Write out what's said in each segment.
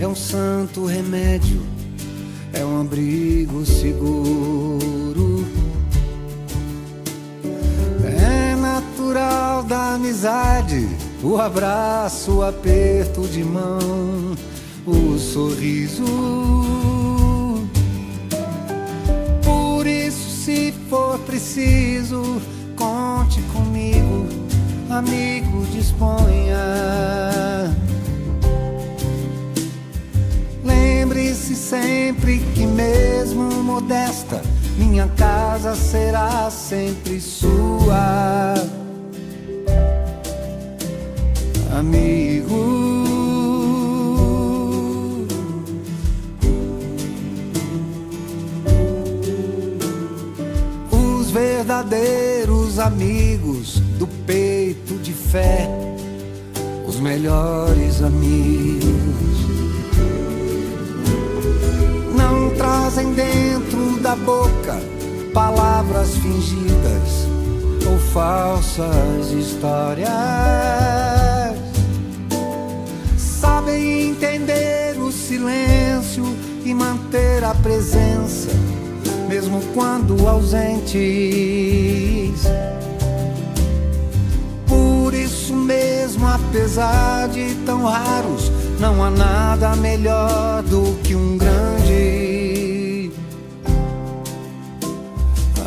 é um santo remédio, é um abrigo seguro. É natural da amizade, o abraço, o aperto de mão, o sorriso. Por isso, se for preciso, conte comigo, amigo, disponha. Lembre-se sempre que, mesmo modesta, minha casa será sempre sua. Amigo. Os verdadeiros amigos do peito de fé, os melhores amigos. Não trazem dentro da boca palavras fingidas ou falsas histórias. Sabem entender o silêncio e manter a presença, mesmo quando ausentes. Por isso mesmo, apesar de tão raros, não há nada melhor do que um grande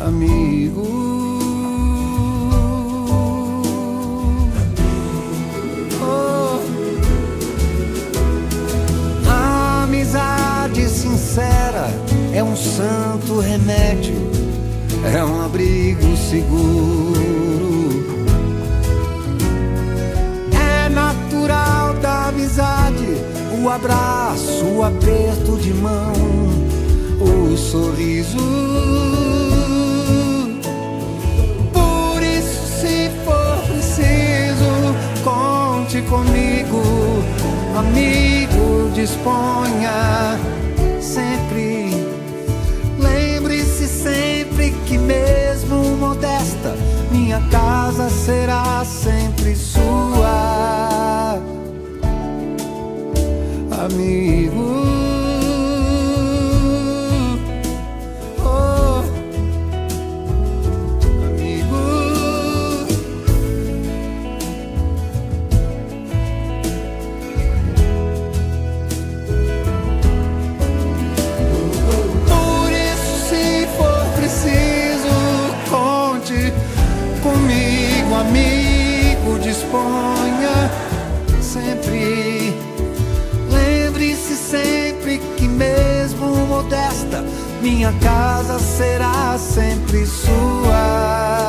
amigo. Oh. A amizade sincera é um santo remédio, é um abrigo seguro. O abraço, o aperto de mão, o sorriso. Por isso, se for preciso, conte comigo, amigo, disponha sempre. Lembre-se sempre que, mesmo modesta, minha casa será sempre amigo. Minha casa será sempre sua.